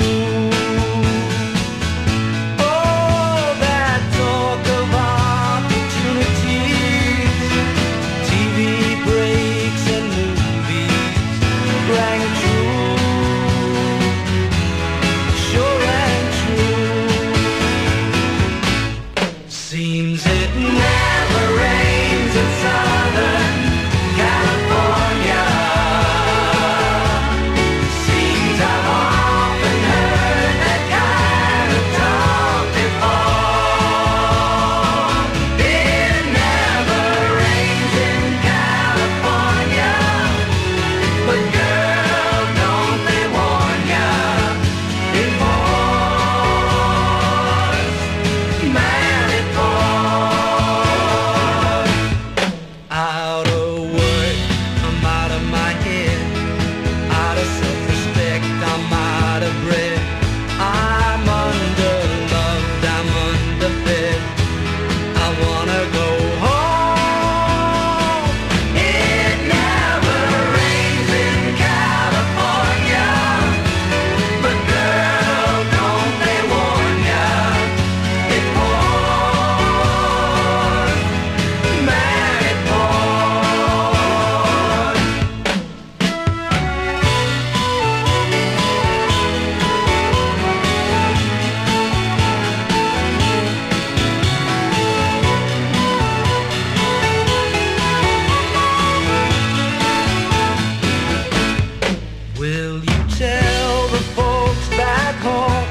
do. Back